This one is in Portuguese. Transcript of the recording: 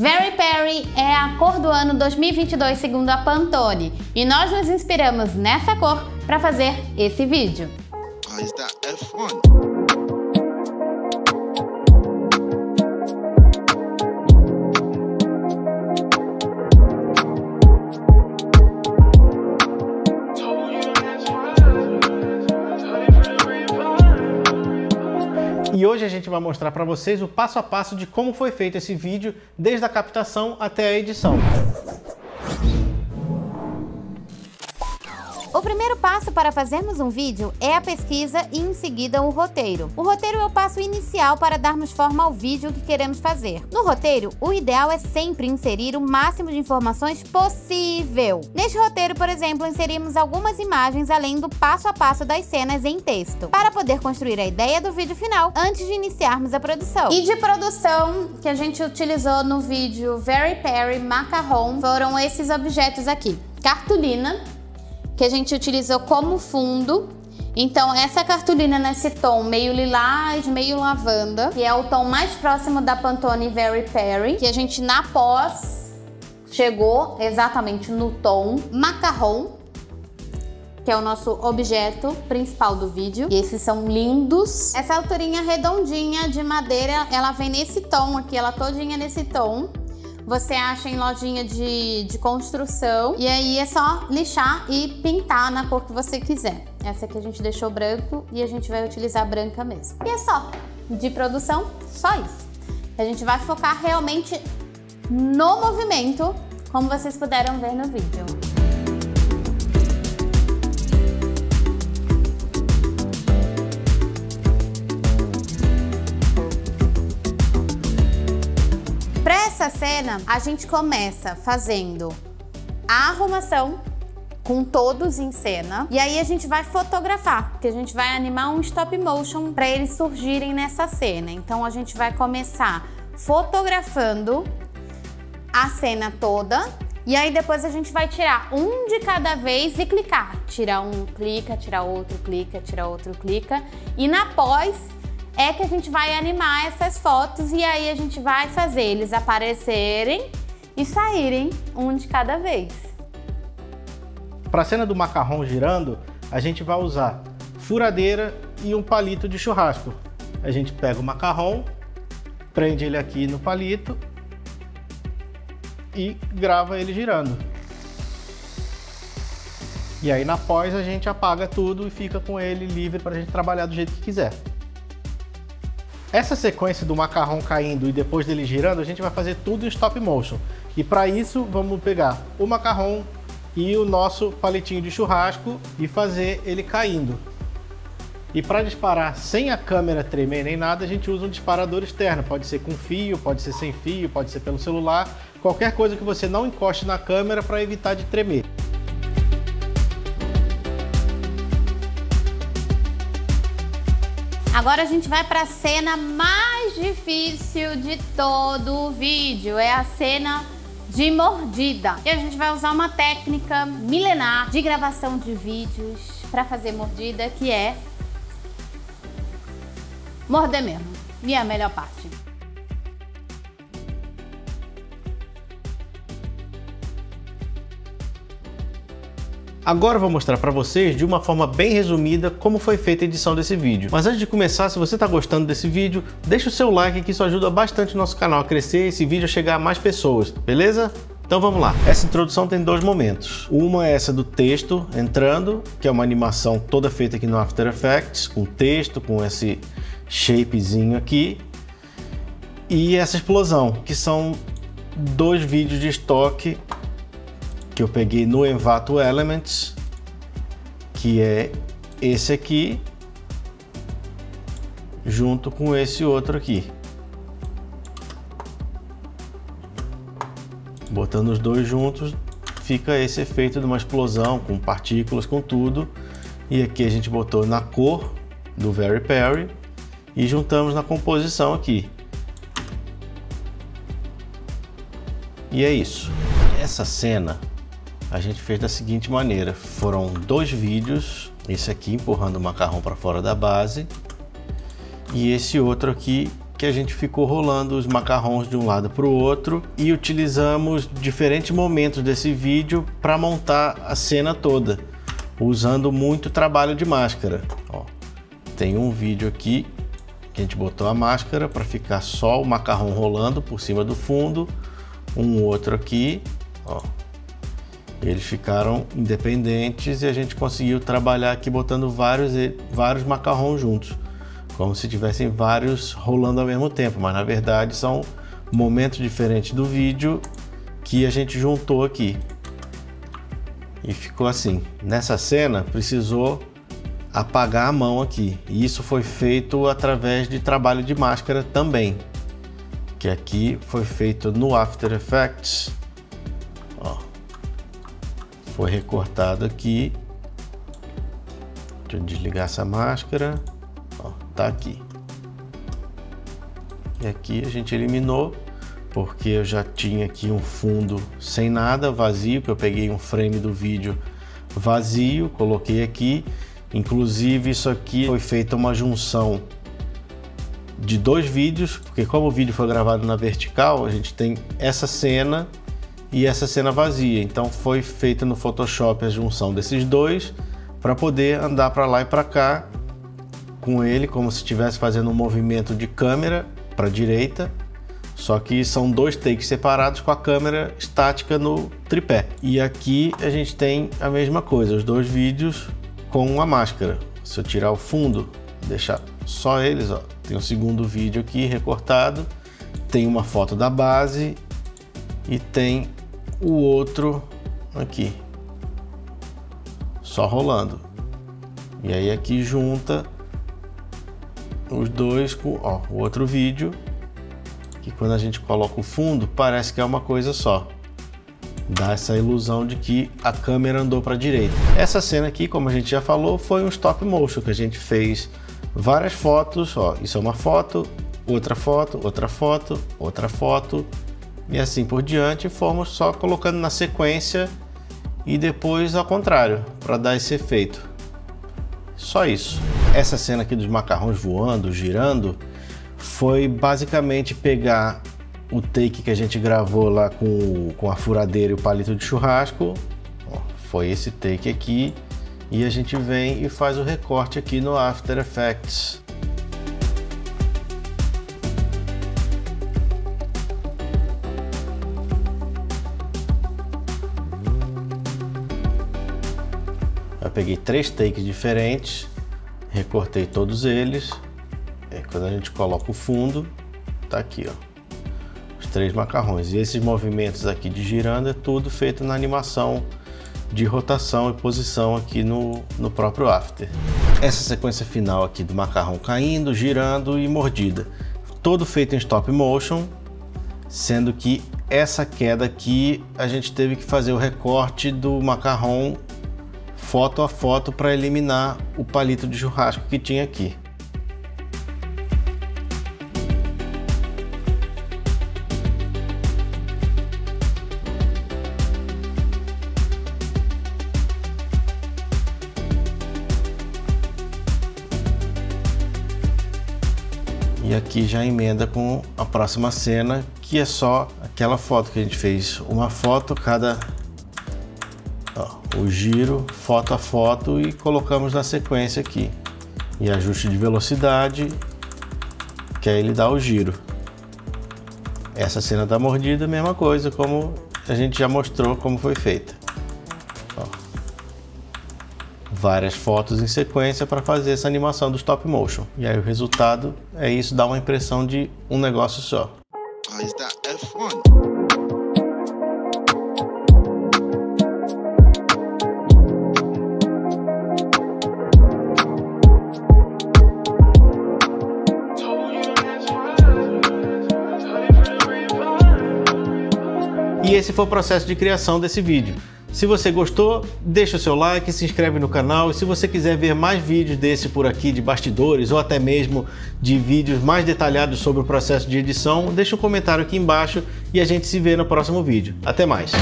Very Perry é a cor do ano 2022 segundo a Pantone e nós nos inspiramos nessa cor para fazer esse vídeo. E hoje a gente vai mostrar para vocês o passo a passo de como foi feito esse vídeo, desde a captação até a edição. Passo para fazermos um vídeo é a pesquisa e em seguida o roteiro. O roteiro é o passo inicial para darmos forma ao vídeo que queremos fazer. No roteiro, o ideal é sempre inserir o máximo de informações possível. Neste roteiro, por exemplo, inserimos algumas imagens além do passo a passo das cenas em texto, para poder construir a ideia do vídeo final antes de iniciarmos a produção. E de produção que a gente utilizou no vídeo Very Perry Macaron foram esses objetos aqui. Cartolina, que a gente utilizou como fundo. Então, essa cartolina nesse tom meio lilás, meio lavanda, que é o tom mais próximo da Pantone Very Perry, que a gente na pós chegou exatamente no tom macarrão, que é o nosso objeto principal do vídeo. E esses são lindos. Essa alturinha redondinha de madeira, ela vem nesse tom aqui, ela todinha nesse tom você acha em lojinha de, de construção. E aí é só lixar e pintar na cor que você quiser. Essa aqui a gente deixou branco e a gente vai utilizar branca mesmo. E é só. De produção, só isso. A gente vai focar realmente no movimento, como vocês puderam ver no vídeo. Essa cena, a gente começa fazendo a arrumação com todos em cena. E aí a gente vai fotografar, porque a gente vai animar um stop motion para eles surgirem nessa cena. Então a gente vai começar fotografando a cena toda e aí depois a gente vai tirar um de cada vez e clicar. Tirar um, clica, tirar outro, clica, tirar outro, clica. E na pós é que a gente vai animar essas fotos e aí a gente vai fazer eles aparecerem e saírem um de cada vez. Para a cena do macarrão girando, a gente vai usar furadeira e um palito de churrasco. A gente pega o macarrão, prende ele aqui no palito e grava ele girando. E aí na pós a gente apaga tudo e fica com ele livre para a gente trabalhar do jeito que quiser. Essa sequência do macarrão caindo e depois dele girando, a gente vai fazer tudo em stop motion. E para isso, vamos pegar o macarrão e o nosso palitinho de churrasco e fazer ele caindo. E para disparar sem a câmera tremer nem nada, a gente usa um disparador externo. Pode ser com fio, pode ser sem fio, pode ser pelo celular. Qualquer coisa que você não encoste na câmera para evitar de tremer. Agora a gente vai para a cena mais difícil de todo o vídeo, é a cena de mordida. E a gente vai usar uma técnica milenar de gravação de vídeos para fazer mordida, que é morder mesmo. E é a melhor parte. Agora eu vou mostrar para vocês de uma forma bem resumida como foi feita a edição desse vídeo. Mas antes de começar, se você está gostando desse vídeo, deixa o seu like que isso ajuda bastante o nosso canal a crescer e esse vídeo a chegar a mais pessoas, beleza? Então vamos lá. Essa introdução tem dois momentos. Uma é essa do texto entrando, que é uma animação toda feita aqui no After Effects, com texto, com esse shapezinho aqui. E essa explosão, que são dois vídeos de estoque que eu peguei no Envato Elements, que é esse aqui, junto com esse outro aqui. Botando os dois juntos, fica esse efeito de uma explosão com partículas, com tudo. E aqui a gente botou na cor do Very Perry e juntamos na composição aqui. E é isso. Essa cena a gente fez da seguinte maneira: foram dois vídeos, esse aqui empurrando o macarrão para fora da base e esse outro aqui que a gente ficou rolando os macarrons de um lado para o outro e utilizamos diferentes momentos desse vídeo para montar a cena toda, usando muito trabalho de máscara. Ó, tem um vídeo aqui que a gente botou a máscara para ficar só o macarrão rolando por cima do fundo, um outro aqui, ó. Eles ficaram independentes e a gente conseguiu trabalhar aqui botando vários, vários macarrões juntos como se tivessem vários rolando ao mesmo tempo, mas na verdade são momentos diferentes do vídeo que a gente juntou aqui. E ficou assim. Nessa cena precisou apagar a mão aqui. E isso foi feito através de trabalho de máscara também. Que aqui foi feito no After Effects. Ó. Foi recortado aqui. Deixa eu desligar essa máscara tá aqui. E aqui a gente eliminou, porque eu já tinha aqui um fundo sem nada, vazio, que eu peguei um frame do vídeo vazio, coloquei aqui. Inclusive isso aqui foi feita uma junção de dois vídeos, porque como o vídeo foi gravado na vertical, a gente tem essa cena e essa cena vazia. Então foi feita no Photoshop a junção desses dois para poder andar para lá e para cá com ele como se estivesse fazendo um movimento de câmera para a direita, só que são dois takes separados com a câmera estática no tripé. E aqui a gente tem a mesma coisa, os dois vídeos com a máscara. Se eu tirar o fundo, deixar só eles, ó, tem um segundo vídeo aqui recortado, tem uma foto da base e tem o outro aqui, só rolando. E aí aqui junta os dois com ó, o outro vídeo, que quando a gente coloca o fundo, parece que é uma coisa só. Dá essa ilusão de que a câmera andou para a direita. Essa cena aqui, como a gente já falou, foi um stop motion que a gente fez várias fotos, ó, isso é uma foto, outra foto, outra foto, outra foto e assim por diante, fomos só colocando na sequência e depois ao contrário, para dar esse efeito. Só isso. Essa cena aqui dos macarrões voando, girando, foi basicamente pegar o take que a gente gravou lá com, com a furadeira e o palito de churrasco. Foi esse take aqui. E a gente vem e faz o recorte aqui no After Effects. Eu peguei três takes diferentes recortei todos eles. E quando a gente coloca o fundo, tá aqui, ó, os três macarrões. E esses movimentos aqui de girando é tudo feito na animação de rotação e posição aqui no, no próprio after. Essa sequência final aqui do macarrão caindo, girando e mordida, todo feito em stop motion, sendo que essa queda aqui a gente teve que fazer o recorte do macarrão foto a foto para eliminar o palito de churrasco que tinha aqui. E aqui já emenda com a próxima cena, que é só aquela foto que a gente fez. Uma foto cada o giro foto a foto e colocamos na sequência aqui. E ajuste de velocidade, que aí ele dá o giro. Essa cena da mordida, mesma coisa, como a gente já mostrou como foi feita. Ó. Várias fotos em sequência para fazer essa animação do stop motion. E aí o resultado é isso, dá uma impressão de um negócio só. Esse foi o processo de criação desse vídeo. Se você gostou, deixa o seu like, se inscreve no canal e se você quiser ver mais vídeos desse por aqui de bastidores ou até mesmo de vídeos mais detalhados sobre o processo de edição, deixa um comentário aqui embaixo e a gente se vê no próximo vídeo. Até mais!